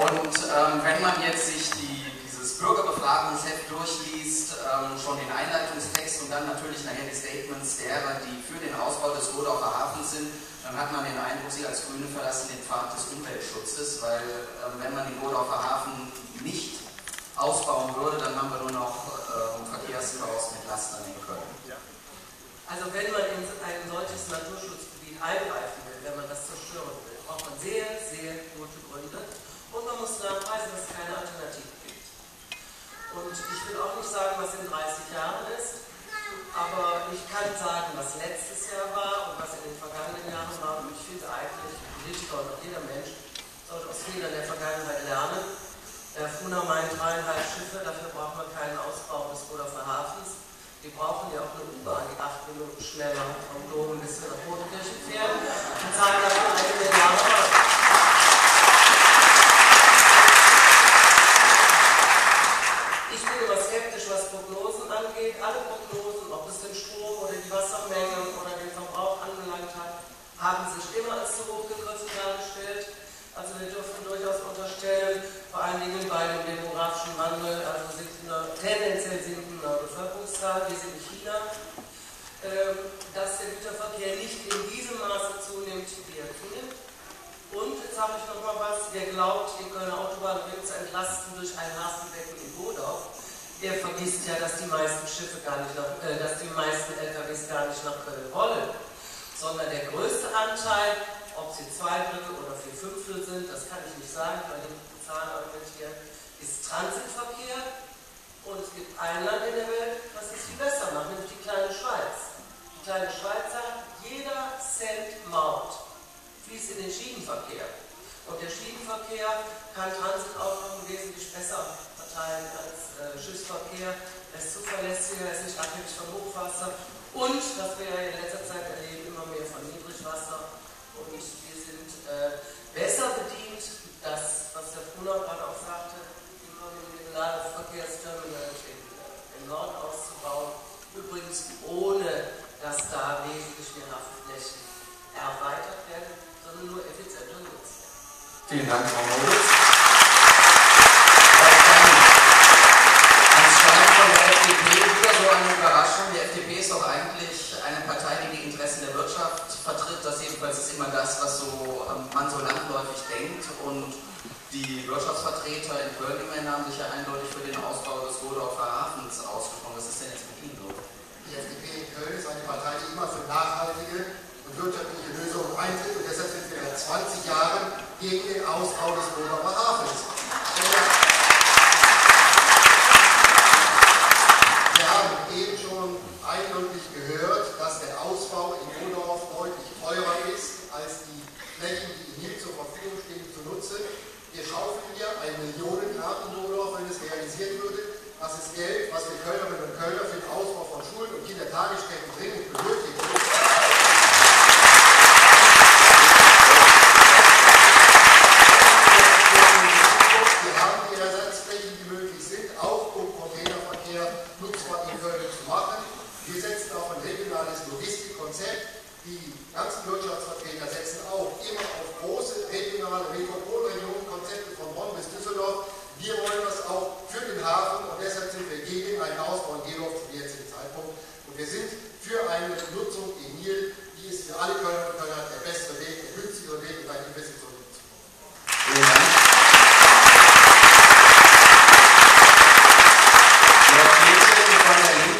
Und ähm, wenn man jetzt sich die, dieses Bürgerbefragungsheft durchliest, ähm, schon den Einleitungstext und dann natürlich nachher die Statements derer, die für den Ausbau des Rodauer Hafens sind, dann hat man den Eindruck, sie als Grüne verlassen den Pfad des Umweltschutzes, weil ähm, wenn man den Rodauer Hafen nicht ausbauen würde, dann haben wir nur noch äh, Verkehrschaos mit Lastern in Köln. Also wenn man in ein solches Naturschutzgebiet eingreifen will, wenn man das zerstören will, braucht man sehr, sehr gute Gründe. Und man muss nachweisen, dass es keine Alternative gibt. Und ich will auch nicht sagen, was in 30 Jahren ist, aber ich kann sagen, was letztes Jahr war und was in den vergangenen Jahren war. Und ich finde eigentlich, Politiker und auch jeder Mensch sollte aus Fehlern der Vergangenheit lernen. Der Funa meint dreieinhalb Schiffe, dafür braucht man keinen Ausbau des Ruderfer Hafens. Wir brauchen ja auch eine U-Bahn, die acht Minuten schneller vom Dom bis nach Rodenkirchen fährt zahlen dafür eine Milliarde Euro. Ich bin immer skeptisch, was Prognosen angeht. Alle Prognosen, ob es den Strom oder die Wassermenge oder den Verbrauch angelangt hat, haben sich immer als zu hoch gegriffen dargestellt. Also wir dürfen durchaus unterstellen, vor allen bei dem demografischen Wandel, also sinkender, tendenziell sinkender Bevölkerungszahl, wie sie in China, ähm, dass der Güterverkehr nicht in diesem Maße zunimmt, wie er zunimmt. Und jetzt habe ich noch mal was, wer glaubt, die Kölner Autobahn wird zu entlasten durch ein Hafenbecken in Bodau, der vergisst ja, dass die meisten Schiffe gar nicht nach, äh, dass die meisten LKWs gar nicht nach Köln wollen, sondern der größte Anteil ob sie zwei Drittel oder vier Fünftel sind, das kann ich nicht sagen, weil die Zahlen argumentieren, ist Transitverkehr. Und es gibt ein Land in der Welt, das es viel besser macht, nämlich die kleine Schweiz. Die kleine Schweiz sagt, jeder Cent Maut fließt in den Schienenverkehr. Und der Schienenverkehr kann Transitaufkommen wesentlich besser verteilen als äh, Schiffsverkehr. Er ist zuverlässiger, er ist nicht abhängig vom Hochwasser. Und, was wir ja in letzter Zeit erleben, immer mehr von Niedrigwasser und wir sind äh, besser bedient, das, was der Bruder gerade auch sagte, die regionale Verkehrsterminal in, äh, im Norden auszubauen. Übrigens ohne, dass da wesentlich mehr Haftflächen erweitert werden, sondern nur effizienter genutzt werden. Vielen Dank, Frau Moritz. wieder so eine Überraschung. Die FDP ist doch eigentlich eine Partei, die die Interessen der Wirtschaft vertritt. Das jedenfalls ist immer das, was so, ähm, man so landläufig denkt. Und die Wirtschaftsvertreter in Köln haben sich ja eindeutig für den Ausbau des Rodorfer Hafens ausgesprochen. Was ist denn jetzt mit Ihnen so? Die FDP in Köln ist eine Partei, die immer für nachhaltige und wirtschaftliche Lösungen eintritt. Und deshalb sind wir seit 20 Jahren gegen den Ausbau des Rodorfer Hafens. Wir haben eben schon eindeutig gehört, dass der Ausbau in Rodorf deutlich teurer ist, als die Flächen, die hier zur Verfügung stehen, zu nutzen. Wir schaufeln hier ein Millionengrad in Rodorf, wenn es realisiert würde. Das was wir Kölnerinnen und Kölner für den Ausbau von Schulen und Kindertagesstätten alle Kölner und Kölner der beste Weg, der günstigere Weg, über die Investition zu kommen. Vielen Dank.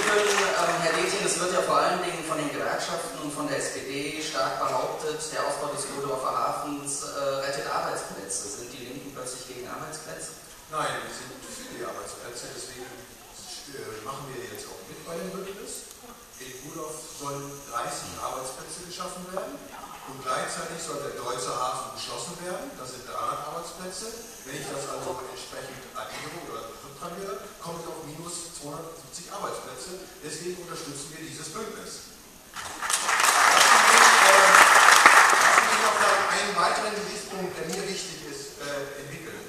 Ähm, Herr Detjen, es wird ja vor allen Dingen von den Gewerkschaften und von der SPD stark behauptet, der Aufbau des Rudolfer Hafens äh, rettet Arbeitsplätze. Sind die Linken plötzlich gegen Arbeitsplätze? Nein, wir sind für die Arbeitsplätze, deswegen äh, machen wir jetzt auch mit bei dem Bündnis in Rudolf sollen 30 Arbeitsplätze geschaffen werden und gleichzeitig soll der Deutsche Hafen geschlossen werden, das sind 300 Arbeitsplätze. Wenn ich das also entsprechend addiere oder subtrahiere, komme ich auf minus 250 Arbeitsplätze. Deswegen unterstützen wir dieses Bündnis. Lassen Sie noch einen weiteren Gesichtspunkt, der mir wichtig ist, äh, entwickeln.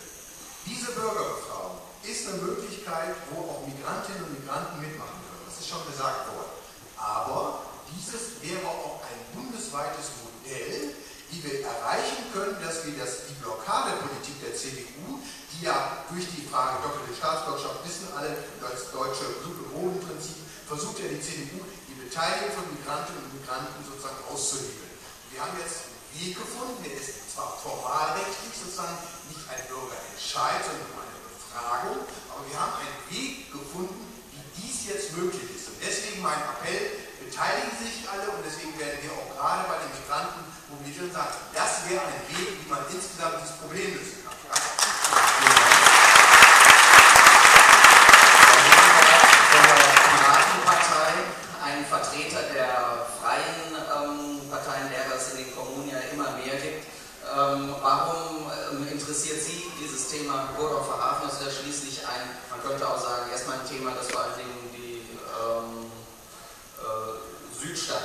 Diese Bürgerbefragung ist eine Möglichkeit, wo auch Migrantinnen und Migranten mitmachen können. Das ist schon gesagt worden. Aber dieses wäre auch ein bundesweites Modell, wie wir erreichen können, dass wir das, die Blockadepolitik der CDU, die ja durch die Frage doppelte Staatsbürgerschaft, wissen alle, das deutsche Blutbewohnenprinzip, versucht ja die CDU, die Beteiligung von Migrantinnen und Migranten sozusagen auszuhebeln. Wir haben jetzt einen Weg gefunden, der ist zwar formalrechtlich sozusagen nicht ein Bürgerentscheid, sondern eine Befragung, aber wir haben einen Weg gefunden, wie dies jetzt möglich ist. Deswegen mein Appell, beteiligen sich alle und deswegen werden wir auch gerade bei den Migranten mobilisieren und sagen, das wäre ein Weg, wie man insgesamt dieses Problem lösen kann. Piratenpartei, ein Vertreter der freien ähm, Parteien, der es in den Kommunen ja immer mehr gibt. Ähm, warum ähm, interessiert Sie dieses Thema Burdorfer Hafen? Das ist ja schließlich ein, man könnte auch sagen, erstmal ein Thema, das vor allen Dingen die ähm, äh,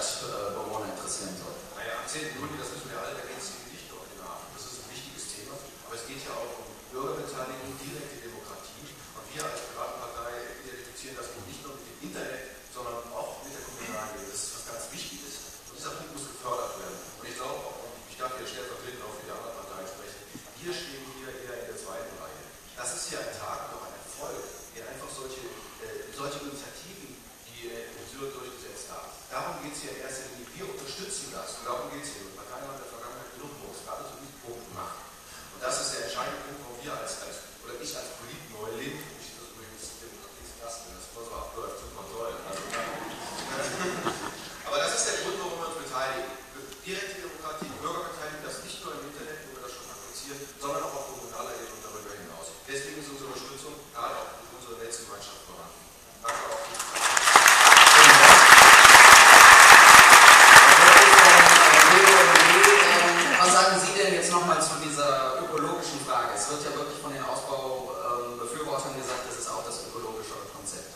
Südstadtbewohner interessieren soll. Naja, am 10. Juni, das wissen wir alle, da geht es nicht nur um. Das ist ein wichtiges Thema, aber es geht ja auch um Bürgerbeteiligung, direkte Demokratie. Und wir als Piratenpartei identifizieren das nicht nur mit dem Internet, sondern auch mit der Kommunalwelt. Das ist was ganz Wichtiges. Und dieser Punkt muss gefördert werden. Und ich glaube, ich darf hier stellvertretend auch für die anderen Parteien sprechen, wir stehen hier eher in der zweiten Reihe. Das ist ja ein Tag, doch ein Erfolg, der einfach solche, äh, solche Initiativen, die äh, in Syrer durchgesetzt haben. Darum geht es ja in erster Linie. Wir unterstützen das. Und darum geht es hier. Und Parteien haben in der Vergangenheit genug Wurst, gerade zu diesem Punkt gemacht. Und das ist der entscheidende Punkt, wo wir als, als oder ich als Politneuling, ich das übrigens Demokratiestasten, das muss man abläuft, super toll. Also, aber das ist der Grund, warum wir uns beteiligen. Direkte Demokratie, Bürgerbeteiligung, das nicht nur im Internet, wo wir das schon praktizieren, sondern auch auf kommunaler Ebene und darüber hinaus. Deswegen ist unsere Unterstützung gerade auch mit unserer Netzgemeinschaft vorhanden. Danke auch für die Frage. Was sagen Sie denn jetzt nochmal zu dieser ökologischen Frage? Es wird ja wirklich von den Ausbaubefürwortern gesagt, das ist auch das ökologische Konzept.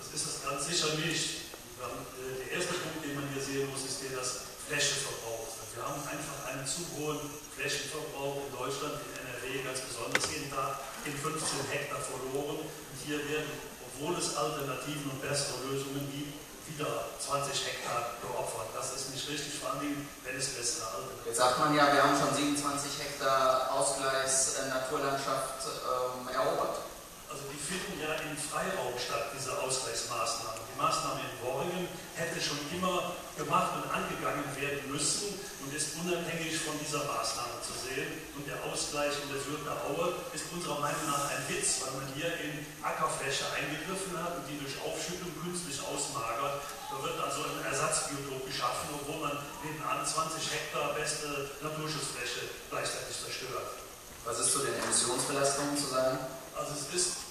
Das ist es ganz sicher nicht. Äh, der erste Punkt, den man hier sehen muss, ist der des Flächenverbrauchs. Wir haben einfach einen zu hohen Flächenverbrauch in Deutschland, in NRW ganz besonders jeden Tag in 15 Hektar verloren. Und hier werden, obwohl es Alternativen und bessere Lösungen gibt, wieder 20 Hektar geopfert. Das ist nicht richtig, vor allem wenn es bessere Alternativen Jetzt sagt man ja, wir haben schon 27 Hektar Ausgleichs äh, Naturlandschaft ähm, erobert. Also die finden ja im Freiraum statt, diese Ausgleichsmaßnahmen. Die Maßnahme in Worringen hätte schon immer gemacht und angegangen werden müssen und ist unabhängig von dieser Maßnahme zu sehen. Und der Ausgleich in der Fürther Aue ist unserer Meinung nach ein Witz, weil man hier in Ackerfläche eingegriffen hat und die durch Aufschüttung künstlich ausmagert. Da wird also ein Ersatzbiotop geschaffen, obwohl man nebenan 20 Hektar beste Naturschutzfläche gleichzeitig zerstört. Was ist zu den Emissionsbelastungen zu sagen? Also es ist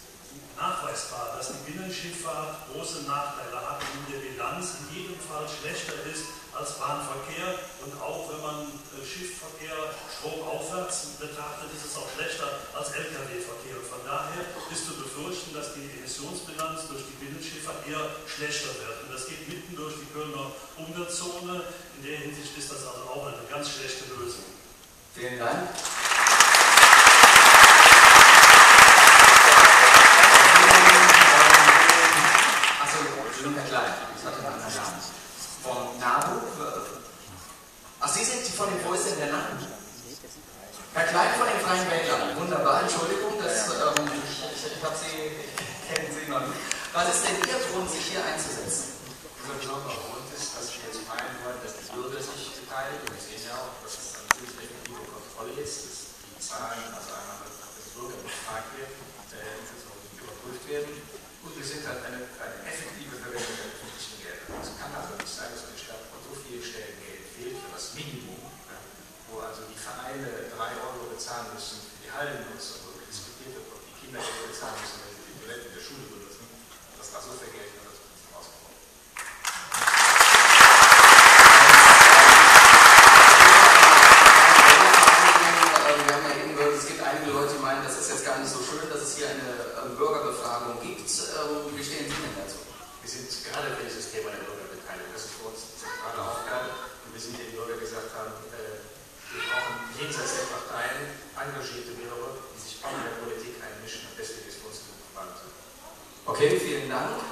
nachweisbar, dass die Binnenschifffahrt große Nachteile hat und in der Bilanz in jedem Fall schlechter ist als Bahnverkehr und auch wenn man äh, Schiffverkehr stromaufwärts betrachtet, ist es auch schlechter als Lkw-Verkehr. Von daher ist zu befürchten, dass die Emissionsbilanz durch die Binnenschifffahrt eher schlechter wird. Und das geht mitten durch die Kölner Umweltzone. In der Hinsicht ist das also auch eine ganz schlechte Lösung. Vielen Dank. Achso, Entschuldigung, Herr Klein. Ich hatte einen anderen Namen. Von NABU? Ach, Sie sind die von den Wo ist denn der Name? Herr Klein von den Freien Wählern. Wunderbar, Entschuldigung, das, ähm, ich, ich habe Sie, ich kenne Sie noch nicht. Was ist Grund, sich hier einzusetzen? Unser besonderer Grund ist, dass wir zum einen wollen, dass die Bürger sich beteiligen. Wir sehen ja auch, dass es natürlich effektive Kontrolle ist, dass die Zahlen, also einmal nach den Bürgern befragt werden, äh, überprüft werden. Und wir sind halt eine, eine effektive Verwendung der öffentlichen Gelder. Es kann also nicht sein, dass eine Stadt von so vielen Stellen Geld fehlt für das Minimum, ja, wo also die Vereine drei Euro bezahlen müssen für die Hallennutzung, wo diskutiert wird, ob die Kinder Geld bezahlen müssen, wenn sie die Toiletten der Schule benutzen, dass da so viel Geld in der Zukunft rauskommt. Wir haben ja eben gehört, es gibt einige Leute, die meinen, das ist jetzt gar nicht so schön, dass es hier eine Bürgerbefragung gibt. Wie stehen Sie denn dazu? Wir sind gerade für dieses Thema der Bürgerbeteiligung. Das ist für uns eine zentrale Aufgabe. Und wir sind hier die Bürger gesagt haben, äh, wir brauchen jenseits der Parteien engagierte Bürger, die sich auch in der Politik einmischen. Und deswegen ist für uns die Wahl zu. Okay, vielen Dank.